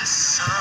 Yes, sir.